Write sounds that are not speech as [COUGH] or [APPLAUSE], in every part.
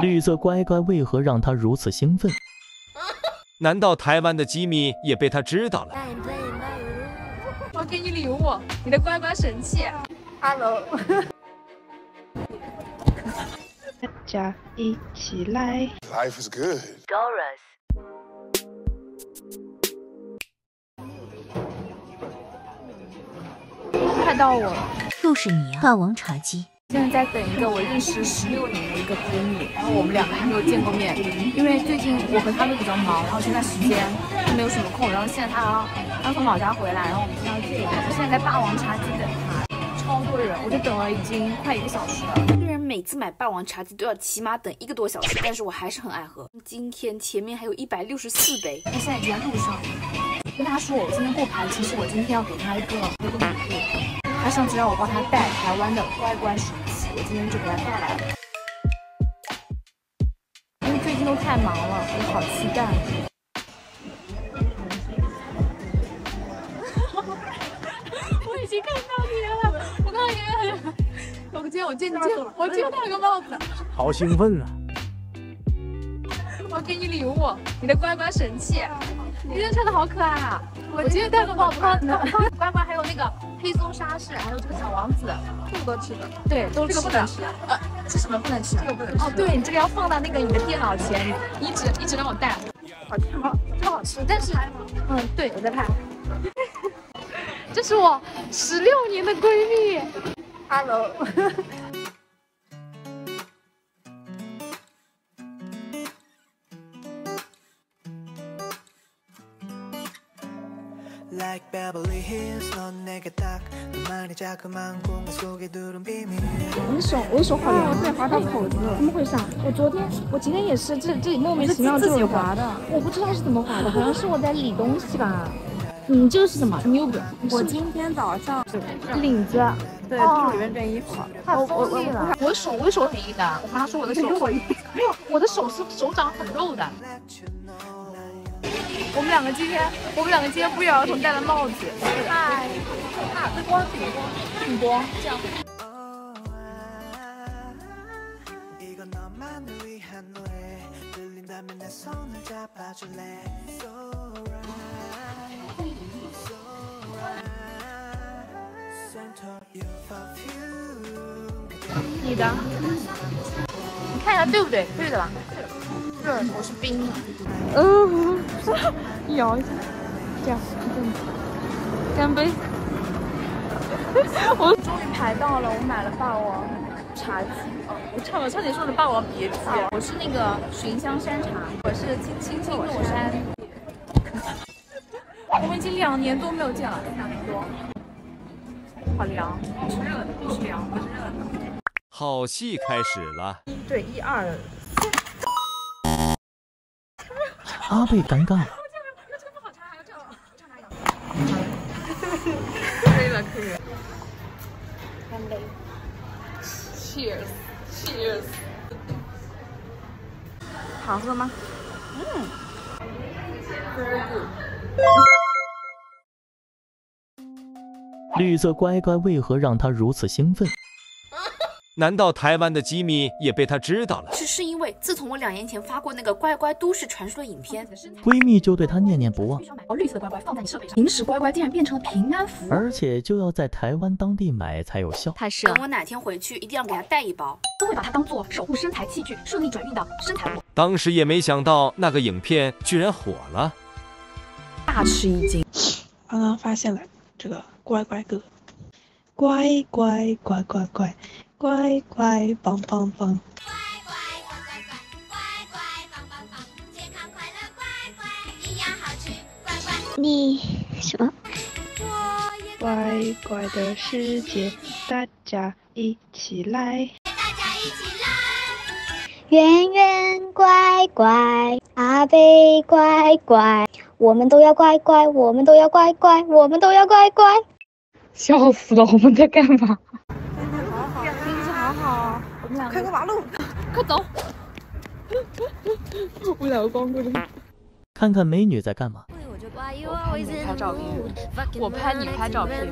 绿色乖乖为何让他如此兴奋？[LAUGHS] 难道台湾的机密也被他知道了？[LAUGHS] 我给你礼物，你的乖乖神器。Hello，大家一起来。Life is good. Doris。看到我了，又是你啊！霸王茶姬。现在在等一个我认识十六年的一个闺蜜，然后我们两个还没有见过面，因为最近我和她都比较忙，然后这段时间没有什么空，然后现在她刚从老家回来，然后我们现在要见一面。我现在在霸王茶姬等她，超多人，我就等了已经快一个小时了。虽然每次买霸王茶姬都要起码等一个多小时，但是我还是很爱喝。今天前面还有一百六十四杯，我现在已经在路上，跟她说我今天过牌，其实我今天要给她一个一个礼物。他上次让我帮他带台湾的乖乖神器，我今天就给他带来了。因为最近都太忙了，我好期待。[LAUGHS] 我已经看到你了，我看到你了。我今天我见你见我今天戴了个帽子，好兴奋啊！我给你礼物，你的乖乖神器。[LAUGHS] 你今天穿的好可爱啊！我今天戴个帽子，[LAUGHS] [LAUGHS] 乖乖还有那个。黑松沙士，还有这个小王子，这么多吃的。对，都是这个不能吃。呃，是什么不能吃？这个不能吃。哦，对你这个要放到那个你的电脑前，一直一直让我带。好吃吗？超好吃，但是，嗯，对，我在拍。[LAUGHS] 这是我十六年的闺蜜。Hello。我的手，我的手好凉，对，划到口子，怎么回事啊？我昨天，我今天也是，这这莫名其妙自己划的，我不知道是怎么划的，好像是我在理东西吧。你这个是什么？你又不？我今天早上领子，对，就是里面这件衣服，太锋利了。我手，我的手很硬的。我妈说我的手很硬，没有，我的手是手掌很肉的。我们两个今天，我们两个今天不约而同戴了帽子。嗨，啊，这光顶光，顶光，这样。你的，你看一下对不对？对的吧？对，我是冰。嗯，摇一下，这样，干杯！[LAUGHS] 我终于排到了，我买了霸王茶姬。哦，我差我差点说成霸王别姬。我是那个寻香山茶，我是青青青诺山。我们已经两年多没有见了，两年多。好凉，是热的，是凉，不是热的。好戏开始了。一对一二。阿贝尴尬了。可以了，可以了。干杯！Cheers，Cheers。好喝吗？嗯。Very good。绿色乖乖为何让他如此兴奋？难道台湾的机密也被他知道了？只是因为自从我两年前发过那个乖乖都市传说的影片，闺蜜就对他念念不忘。绿色的乖乖放在你设备上，平时乖乖竟然变成了平安符，而且就要在台湾当地买才有效。他是等我哪天回去，一定要给他带一包，都会把它当做守护身材器具，顺利转运到身材物。当时也没想到那个影片居然火了，大吃一惊。刚刚发现了这个乖乖哥，乖乖乖乖乖。乖乖棒棒棒！乖乖乖乖乖乖乖棒棒棒！健康快乐乖乖，营养好吃乖乖。你什么？乖乖的世界，大家一起来！大家一起来！圆圆乖乖，阿贝乖乖，我们都要乖乖，我们都要乖乖，我们都要乖乖。笑死了，我们在干嘛？开个马路，快走！我两个光棍。看看美女在干嘛？我拍你。拍照片，我拍你。拍照片。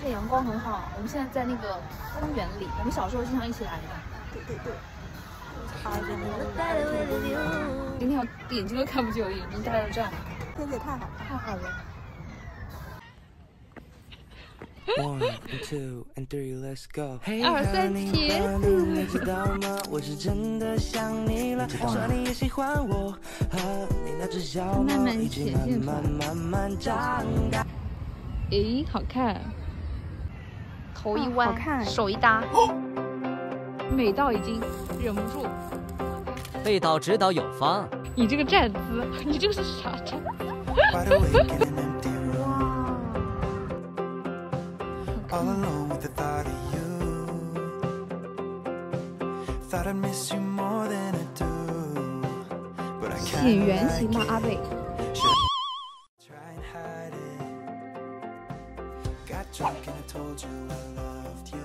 现在阳光很好。我们现在在那个公园里，我们小时候经常一起来的。对对对。今天我眼睛都看不见，我眼睛戴着这样。天气太好，太好了。One two and three, let's go. 二三茄子。你知道吗？我是真的想你了，说你也喜欢我，和你那只小猫慢慢一起显现出来慢慢慢慢长大。诶，好看。头一弯，好看手一搭，美到已经忍不住。背道指导有方。你这个站姿，你这个是啥站 all alone with the thought of you. Thought I'd miss you more than I do, but I can't 圆形吗？阿贝。try and hide it. Got drunk and I told you I loved you.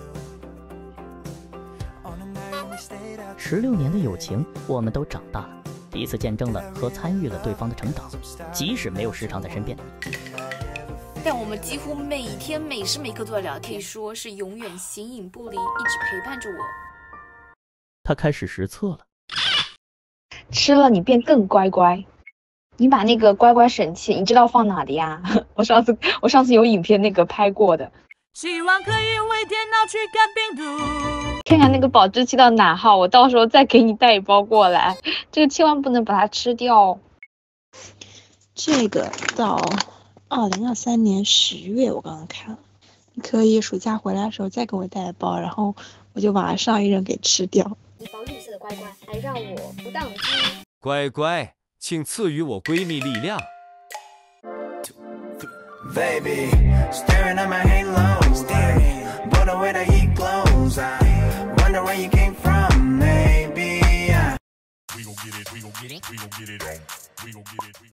十六年的友情，我们都长大了，第一次见证了和参与了对方的成长，即使没有时常在身边。几乎每天每时每刻都在聊天，可以说是永远形影不离，一直陪伴着我。他开始实测了，吃了你变更乖乖。你把那个乖乖神器，你知道放哪的呀？[LAUGHS] 我上次我上次有影片那个拍过的，希望可以为电脑驱赶病毒。看看那个保质期到哪号，我到时候再给你带一包过来。这个千万不能把它吃掉哦。这个到二零二三年十月，我刚刚看了，你可以暑假回来的时候再给我带一包，然后我就把上一任给吃掉。一包绿色的乖乖，还让我不当机。乖乖，请赐予我闺蜜力量。Baby, staring at my halo, staring, but the way that he glows, I wonder where you came from, maybe. I... We gon' get it, we gon' get it, we gon' get it on. We gon' get it. We